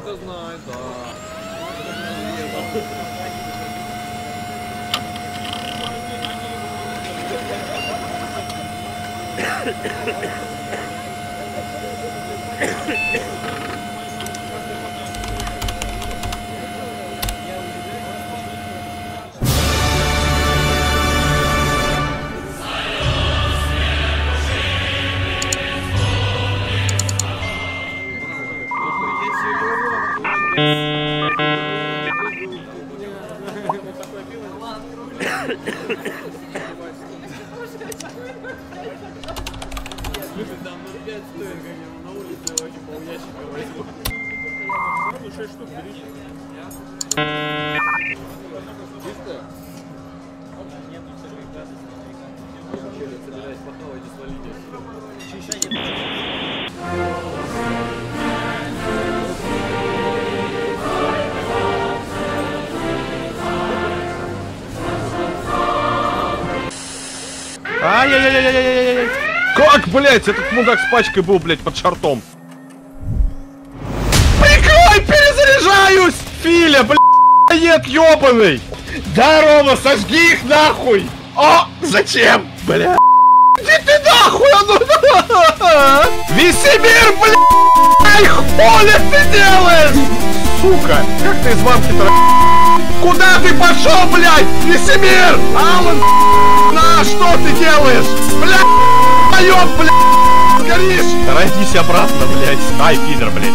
Ромка знает, да. Там ну 5 стоит, как я на улице очень полящика возьму. Ну, 6 штук берите. Чисто? Че, я собираюсь похавать и свалить Ай-яй-яй-яй-яй-яй-яй. Как, блядь, этот мудак с пачкой был, блядь, под шартом? Прикрой, перезаряжаюсь! Филя, блядь, ёбаный! Да, Рома, сожги их нахуй! О, зачем? Бля. Иди ты нахуй, а ну! Весемир, блядь! Хули ты делаешь? Сука, как ты из мамки-то Куда ты пошел, блядь? Весемир! Алан, на что ты делаешь? Блядь, поёт, блядь, горишь! Родись обратно, блядь. Ай, пидор, блядь.